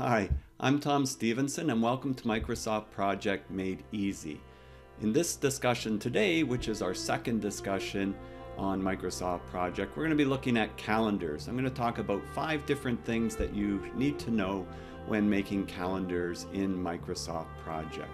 Hi, I'm Tom Stephenson and welcome to Microsoft Project Made Easy. In this discussion today, which is our second discussion on Microsoft Project, we're going to be looking at calendars. I'm going to talk about five different things that you need to know when making calendars in Microsoft Project.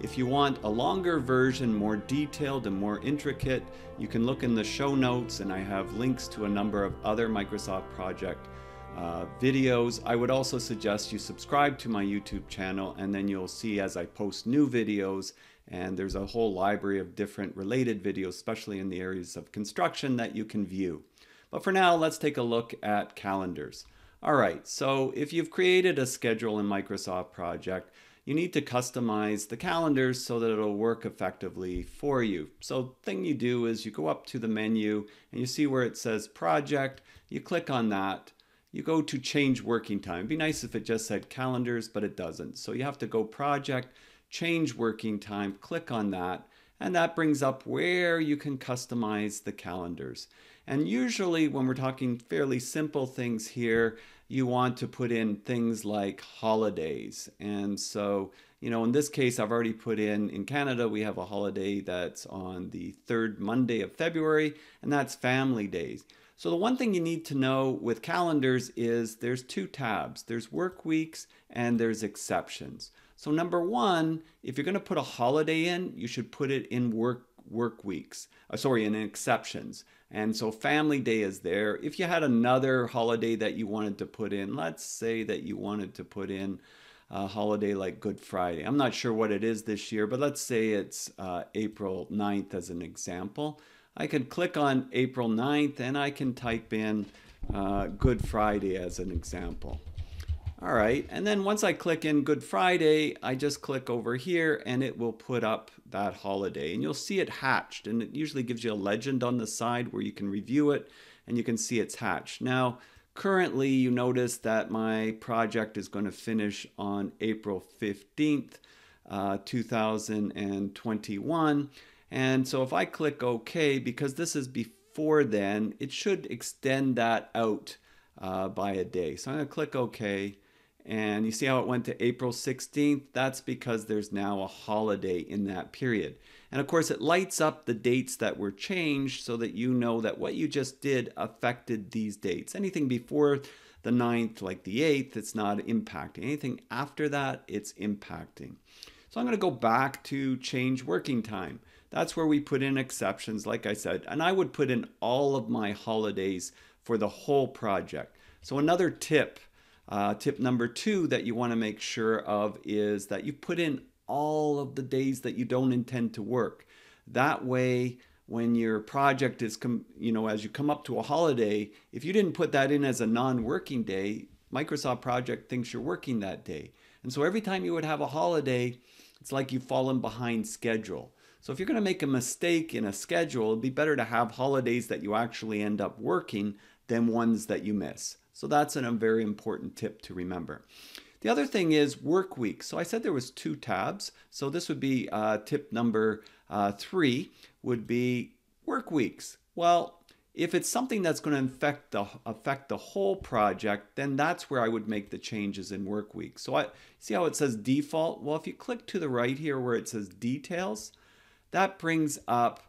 If you want a longer version, more detailed and more intricate, you can look in the show notes and I have links to a number of other Microsoft Project uh, videos. I would also suggest you subscribe to my YouTube channel and then you'll see as I post new videos and there's a whole library of different related videos, especially in the areas of construction that you can view. But for now, let's take a look at calendars. All right, so if you've created a schedule in Microsoft Project, you need to customize the calendars so that it'll work effectively for you. So thing you do is you go up to the menu and you see where it says project, you click on that, you go to change working time. It'd be nice if it just said calendars, but it doesn't. So you have to go project, change working time, click on that, and that brings up where you can customize the calendars. And usually when we're talking fairly simple things here, you want to put in things like holidays. And so, you know, in this case, I've already put in, in Canada, we have a holiday that's on the third Monday of February, and that's Family Days. So the one thing you need to know with calendars is there's two tabs. There's work weeks and there's exceptions. So number one, if you're going to put a holiday in, you should put it in work work weeks. Uh, sorry, in exceptions. And so family day is there. If you had another holiday that you wanted to put in, let's say that you wanted to put in a holiday like Good Friday. I'm not sure what it is this year, but let's say it's uh, April 9th as an example. I can click on April 9th and I can type in uh, Good Friday as an example. All right, and then once I click in Good Friday, I just click over here and it will put up that holiday. And you'll see it hatched, and it usually gives you a legend on the side where you can review it and you can see it's hatched. Now, currently you notice that my project is going to finish on April 15th, uh, 2021. And so if I click OK, because this is before then, it should extend that out uh, by a day. So I'm going to click OK. And you see how it went to April 16th? That's because there's now a holiday in that period. And of course, it lights up the dates that were changed so that you know that what you just did affected these dates. Anything before the 9th, like the 8th, it's not impacting. Anything after that, it's impacting. So I'm going to go back to change working time. That's where we put in exceptions, like I said, and I would put in all of my holidays for the whole project. So another tip, uh, tip number two that you want to make sure of is that you put in all of the days that you don't intend to work. That way, when your project is, you know, as you come up to a holiday, if you didn't put that in as a non-working day, Microsoft Project thinks you're working that day. And so every time you would have a holiday, it's like you've fallen behind schedule. So if you're going to make a mistake in a schedule, it'd be better to have holidays that you actually end up working than ones that you miss. So that's a very important tip to remember. The other thing is work week. So I said there was two tabs. So this would be uh, tip number uh, three would be work weeks. Well, if it's something that's going to affect the, affect the whole project, then that's where I would make the changes in work week. So I see how it says default? Well, if you click to the right here where it says details, that brings up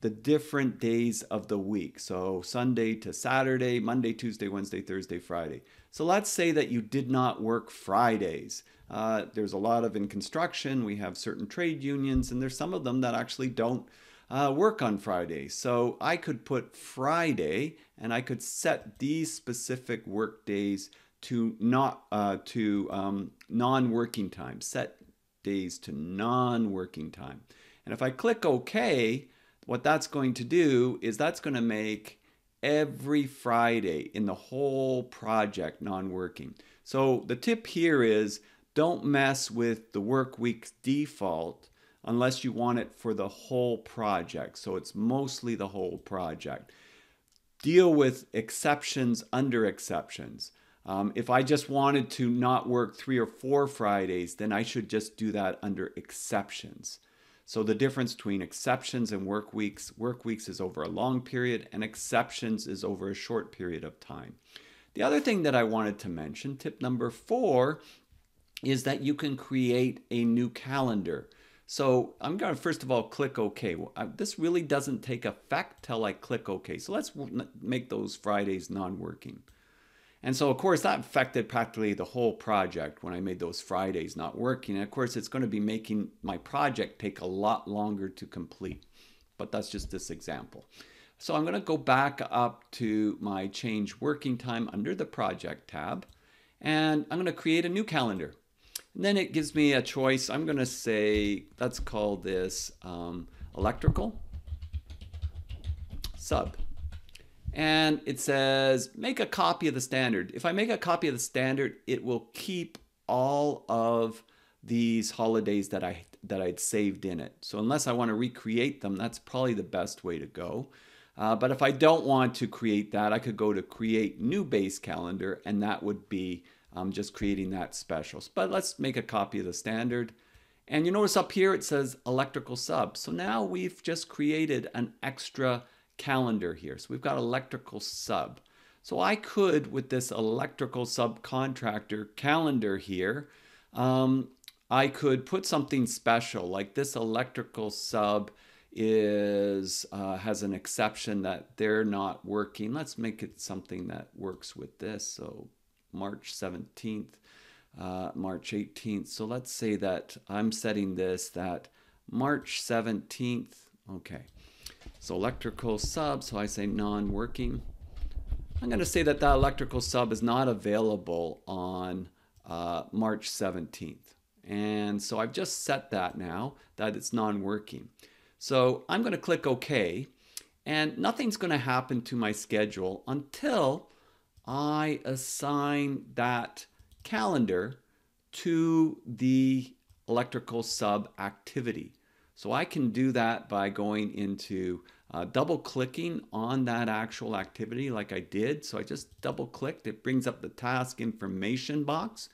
the different days of the week. So Sunday to Saturday, Monday, Tuesday, Wednesday, Thursday, Friday. So let's say that you did not work Fridays. Uh, there's a lot of in construction, we have certain trade unions, and there's some of them that actually don't uh, work on Fridays. So I could put Friday and I could set these specific work days to not uh, to um, non-working time. Set days to non-working time. And if I click OK, what that's going to do is that's going to make every Friday in the whole project non-working. So the tip here is don't mess with the work week's default unless you want it for the whole project. So it's mostly the whole project. Deal with exceptions under exceptions. Um, if I just wanted to not work three or four Fridays, then I should just do that under exceptions. So the difference between exceptions and work weeks, work weeks is over a long period and exceptions is over a short period of time. The other thing that I wanted to mention, tip number four, is that you can create a new calendar. So I'm going to first of all click OK. This really doesn't take effect till I click OK. So let's make those Fridays non-working. And so, of course, that affected practically the whole project when I made those Fridays not working. And of course, it's going to be making my project take a lot longer to complete. But that's just this example. So I'm going to go back up to my change working time under the project tab. And I'm going to create a new calendar. And then it gives me a choice. I'm going to say, let's call this um, electrical sub and it says make a copy of the standard. If I make a copy of the standard, it will keep all of these holidays that I that I'd saved in it. So unless I want to recreate them, that's probably the best way to go. Uh, but if I don't want to create that, I could go to create new base calendar and that would be um, just creating that special. But let's make a copy of the standard. And you notice up here it says electrical sub. So now we've just created an extra calendar here. So we've got electrical sub. So I could, with this electrical subcontractor calendar here, um, I could put something special like this electrical sub is uh, has an exception that they're not working. Let's make it something that works with this. So March 17th, uh, March 18th. So let's say that I'm setting this that March 17th. Okay. So electrical sub, so I say non-working. I'm going to say that that electrical sub is not available on uh, March 17th. And so I've just set that now that it's non-working. So I'm going to click OK and nothing's going to happen to my schedule until I assign that calendar to the electrical sub activity. So I can do that by going into uh, double clicking on that actual activity like I did. So I just double clicked, it brings up the task information box.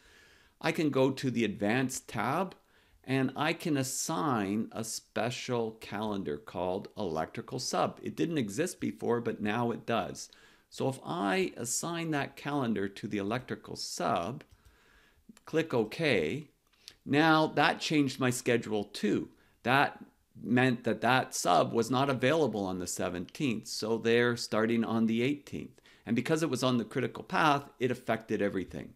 I can go to the advanced tab and I can assign a special calendar called electrical sub. It didn't exist before, but now it does. So if I assign that calendar to the electrical sub, click OK, now that changed my schedule too that meant that that sub was not available on the 17th. So they're starting on the 18th. And because it was on the critical path, it affected everything.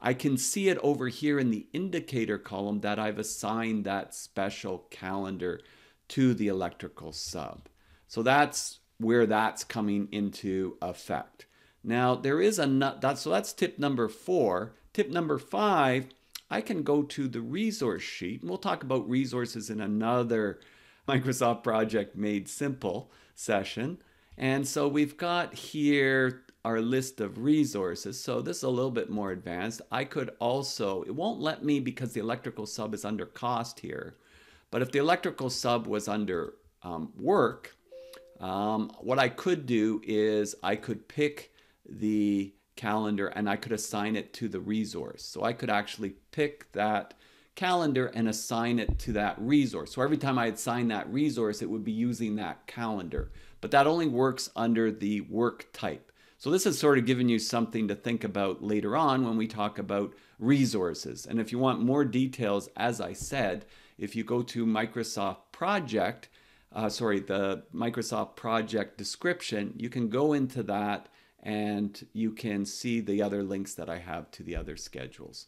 I can see it over here in the indicator column that I've assigned that special calendar to the electrical sub. So that's where that's coming into effect. Now there is a nut that's so that's tip number four. Tip number five I can go to the resource sheet, and we'll talk about resources in another Microsoft Project Made Simple session. And so we've got here our list of resources. So this is a little bit more advanced. I could also, it won't let me because the electrical sub is under cost here. But if the electrical sub was under um, work, um, what I could do is I could pick the calendar and I could assign it to the resource. So I could actually pick that calendar and assign it to that resource. So every time I assign that resource, it would be using that calendar. But that only works under the work type. So this is sort of giving you something to think about later on when we talk about resources. And if you want more details, as I said, if you go to Microsoft Project, uh, sorry, the Microsoft Project description, you can go into that and you can see the other links that I have to the other schedules.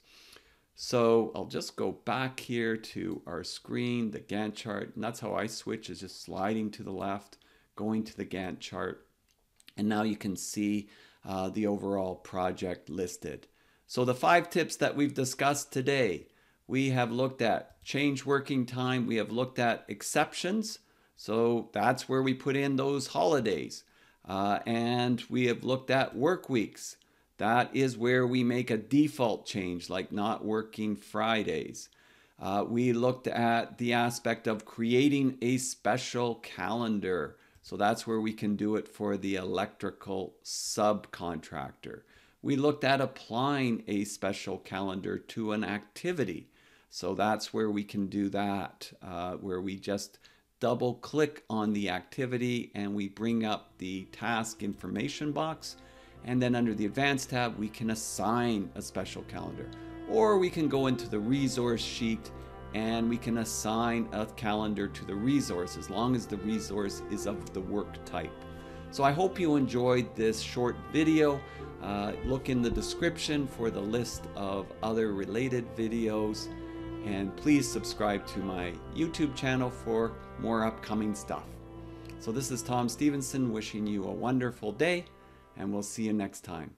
So I'll just go back here to our screen, the Gantt chart, and that's how I switch is just sliding to the left, going to the Gantt chart, and now you can see uh, the overall project listed. So the five tips that we've discussed today, we have looked at change working time, we have looked at exceptions, so that's where we put in those holidays. Uh, and we have looked at work weeks. That is where we make a default change, like not working Fridays. Uh, we looked at the aspect of creating a special calendar. So that's where we can do it for the electrical subcontractor. We looked at applying a special calendar to an activity. So that's where we can do that, uh, where we just double click on the activity and we bring up the task information box And then under the Advanced tab, we can assign a special calendar. Or we can go into the resource sheet and we can assign a calendar to the resource as long as the resource is of the work type. So I hope you enjoyed this short video. Uh, look in the description for the list of other related videos and please subscribe to my YouTube channel for more upcoming stuff. So this is Tom Stephenson wishing you a wonderful day and we'll see you next time.